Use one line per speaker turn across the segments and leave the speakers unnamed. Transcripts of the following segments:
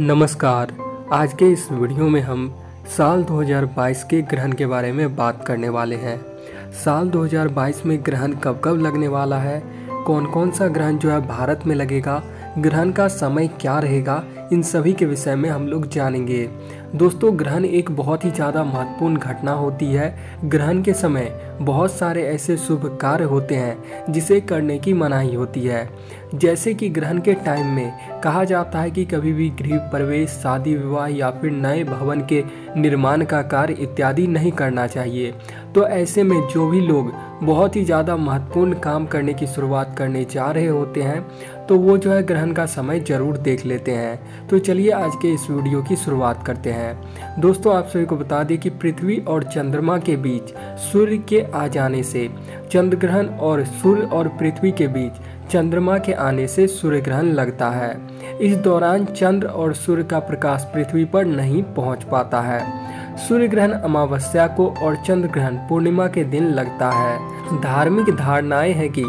नमस्कार। आज के इस वीडियो में हम साल 2022 के ग्रहण के बारे में बात करने वाले हैं। साल 2022 में ग्रहण कब कब लगने वाला है? कौन कौन सा ग्रहण जो है भारत में लगेगा? ग्रहण का समय क्या रहेगा? इन सभी के विषय में हम लोग जानेंगे। दोस्तों, ग्रहण एक बहुत ही ज़्यादा महत्वपूर्ण घटना होती है। ग्रहण के समय बहुत सारे ऐसे शुभ कार्य होते हैं, जिसे करने की मनाही होती है। जैसे कि ग्रहण के टाइम में कहा जाता है कि कभी भी गृह प्रवेश, शादी विवाह या फिर नए भवन के निर्माण का कार्य इत्यादि नहीं करना चाहिए। तो ऐसे में जो भी लोग बहुत ही ज़्यादा महत्वपूर्ण काम करने की शुरुआत करने जा रहे होते हैं तो वो जो है ग्रहण का समय ज़रूर देख लेते हैं। तो चलिए आज के इस वीडियो की शुरुआत करते हैं। दोस्तों, आप सभी को बता दें कि पृथ्वी और चंद्रमा के बीच सूर्य के आ जाने से चंद्र ग्रहण और सूर्य और पृथ्वी के बीच चंद्रमा के आने से सूर्य ग्रहण लगता है। इस दौरान चंद्र और सूर्य का प्रकाश पृथ्वी पर नहीं पहुँच पाता है। सूर्य ग्रहण अमावस्या को और चंद्र ग्रहण पूर्णिमा के दिन लगता है। धार्मिक धारणाएँ हैं कि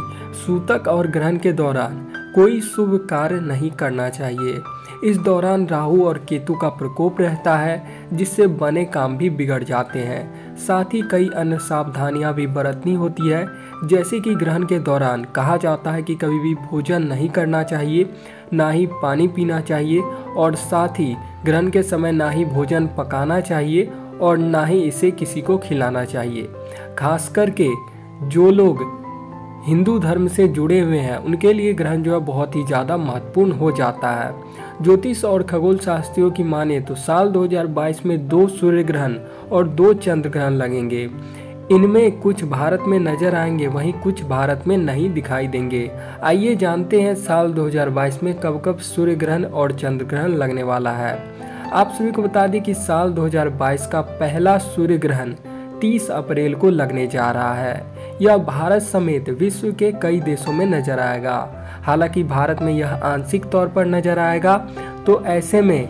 सूतक और ग्रहण के दौरान कोई शुभ कार्य नहीं करना चाहिए। इस दौरान राहु और केतु का प्रकोप रहता है, जिससे बने काम भी बिगड़ जाते हैं। साथ ही कई अन्य सावधानियाँ भी बरतनी होती है, जैसे कि ग्रहण के दौरान कहा जाता है कि कभी भी भोजन नहीं करना चाहिए, ना ही पानी पीना चाहिए, और साथ ही ग्रहण के समय ना ही भोजन पकाना चाहिए और ना ही इसे किसी को खिलाना चाहिए। खास करके जो लोग हिंदू धर्म से जुड़े हुए हैं, उनके लिए ग्रहण जो है बहुत ही ज़्यादा महत्वपूर्ण हो जाता है। ज्योतिष और खगोल शास्त्रियों की माने तो साल 2022 में दो सूर्य ग्रहण और दो चंद्र ग्रहण लगेंगे। इनमें कुछ भारत में नज़र आएँगे, वहीं कुछ भारत में नहीं दिखाई देंगे। आइए जानते हैं साल 2022 में कब कब सूर्य ग्रहण और चंद्र ग्रहण लगने वाला है। आप सभी को बता दें कि साल 2022 का पहला सूर्य ग्रहण 30 अप्रैल को लगने जा रहा है। यह भारत समेत विश्व के कई देशों में नज़र आएगा। हालाँकि भारत में यह आंशिक तौर पर नज़र आएगा तो ऐसे में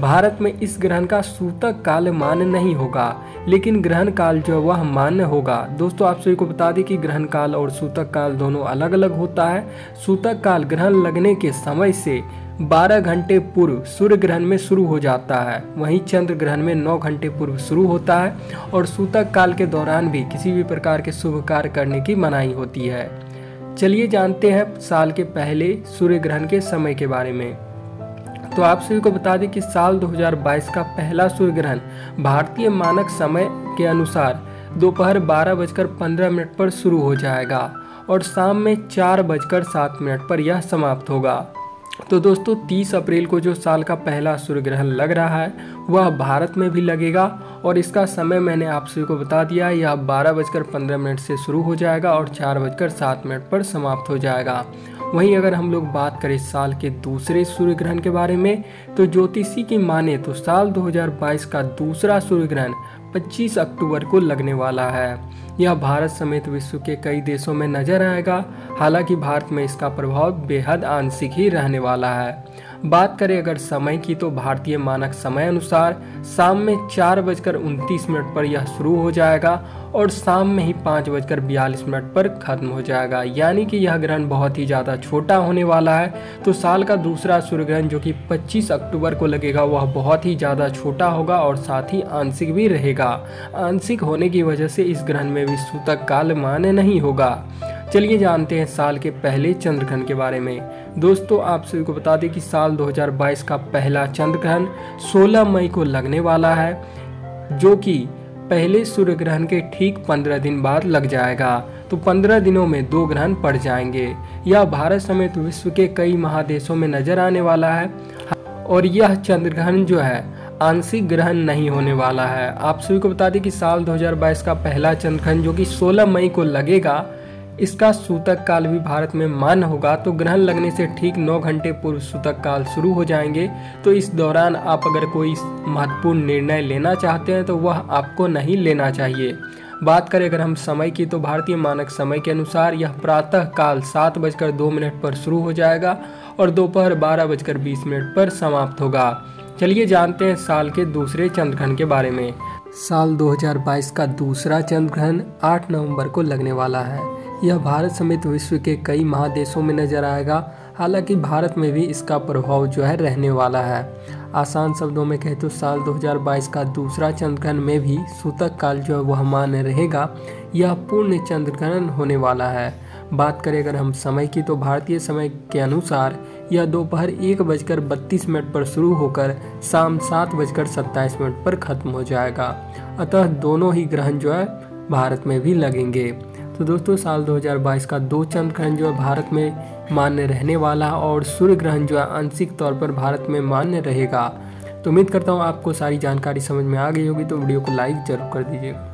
भारत में इस ग्रहण का सूतक काल मान्य नहीं होगा, लेकिन ग्रहण काल जो वह मान्य होगा। दोस्तों, आप सभी को बता दें कि ग्रहण काल और सूतक काल दोनों अलग अलग होता है। सूतक काल ग्रहण लगने के समय से 12 घंटे पूर्व सूर्य ग्रहण में शुरू हो जाता है। वहीं चंद्र ग्रहण में 9 घंटे पूर्व शुरू होता है और सूतक काल के दौरान भी किसी भी प्रकार के शुभ कार्य करने की मनाही होती है। चलिए जानते हैं साल के पहले सूर्य ग्रहण के समय के बारे में। तो आप सभी को बता दें कि साल 2022 का पहला सूर्य ग्रहण भारतीय मानक समय के अनुसार दोपहर बारह बजकर पंद्रह मिनट पर शुरू हो जाएगा और शाम में चार बजकर सात मिनट पर यह समाप्त होगा। तो दोस्तों 30 अप्रैल को जो साल का पहला सूर्य ग्रहण लग रहा है, वह भारत में भी लगेगा और इसका समय मैंने आप सभी को बता दिया, यह बारह बजकर पंद्रह मिनट से शुरू हो जाएगा और चार बजकर सात मिनट पर समाप्त हो जाएगा। वहीं अगर हम लोग बात करें साल के दूसरे सूर्य ग्रहण के बारे में तो ज्योतिषी की माने तो साल 2022 का दूसरा सूर्य ग्रहण 25 अक्टूबर को लगने वाला है। यह भारत समेत विश्व के कई देशों में नज़र आएगा। हालाँकि भारत में इसका प्रभाव बेहद आंशिक ही रहने वाला है। बात करें अगर समय की तो भारतीय मानक समय अनुसार शाम में चार बजकर उनतीस मिनट पर यह शुरू हो जाएगा और शाम में ही पाँच बजकर बयालीस मिनट पर खत्म हो जाएगा। यानी कि यह ग्रहण बहुत ही ज़्यादा छोटा होने वाला है। तो साल का दूसरा सूर्य ग्रहण जो कि 25 अक्टूबर को लगेगा, वह बहुत ही ज़्यादा छोटा होगा और साथ ही आंशिक भी रहेगा। आंशिक होने की वजह से इस ग्रहण में भी सूतक काल मान्य नहीं होगा। चलिए जानते हैं साल के पहले चंद्र ग्रहण के बारे में। दोस्तों, आप सभी को बता दें कि साल 2022 का पहला चंद्र ग्रहण 16 मई को लगने वाला है, जो कि पहले सूर्य ग्रहण के ठीक 15 दिन बाद लग जाएगा। तो 15 दिनों में दो ग्रहण पड़ जाएँगे। यह भारत समेत विश्व के कई महादेशों में नज़र आने वाला है। और यह चंद्र ग्रहण जो है, आंशिक ग्रहण नहीं होने वाला है। आप सभी को बता दें कि साल 2022 का पहला चंद्र ग्रहण जो कि 16 मई को लगेगा इसका सूतक काल भी भारत में मान्य होगा। तो ग्रहण लगने से ठीक नौ घंटे पूर्व सूतक काल शुरू हो जाएँगे। तो इस दौरान आप अगर कोई महत्वपूर्ण निर्णय लेना चाहते हैं तो वह आपको नहीं लेना चाहिए। बात करें अगर हम समय की तो भारतीय मानक समय के अनुसार यह प्रातः काल सात बजकर दो मिनट पर शुरू हो जाएगा और दोपहर बारह बजकर बीस मिनट पर समाप्त होगा। चलिए जानते हैं साल के दूसरे चंद्र ग्रहण के बारे में। साल 2022 का दूसरा चंद्र ग्रहण 8 नवंबर को लगने वाला है। यह भारत समेत विश्व के कई महादेशों में नज़र आएगा। हालाँकि भारत में भी इसका प्रभाव जो है रहने वाला है। आसान शब्दों में कहे तो साल 2022 का दूसरा चंद्रग्रहण में भी सूतक काल जो है वह मान्य रहेगा। यह पूर्ण चंद्रग्रहण होने वाला है। बात करें अगर हम समय की तो भारतीय समय के अनुसार यह दोपहर एक बजकर बत्तीस मिनट पर शुरू होकर शाम सात बजकर सत्ताईस मिनट पर खत्म हो जाएगा। अतः दोनों ही ग्रहण जो है भारत में भी लगेंगे। तो दोस्तों, साल 2022 का दो चंद्र ग्रहण जो है भारत में मान्य रहने वाला और सूर्य ग्रहण जो है आंशिक तौर पर भारत में मान्य रहेगा। तो उम्मीद करता हूँ आपको सारी जानकारी समझ में आ गई होगी तो वीडियो को लाइक ज़रूर कर दीजिएगा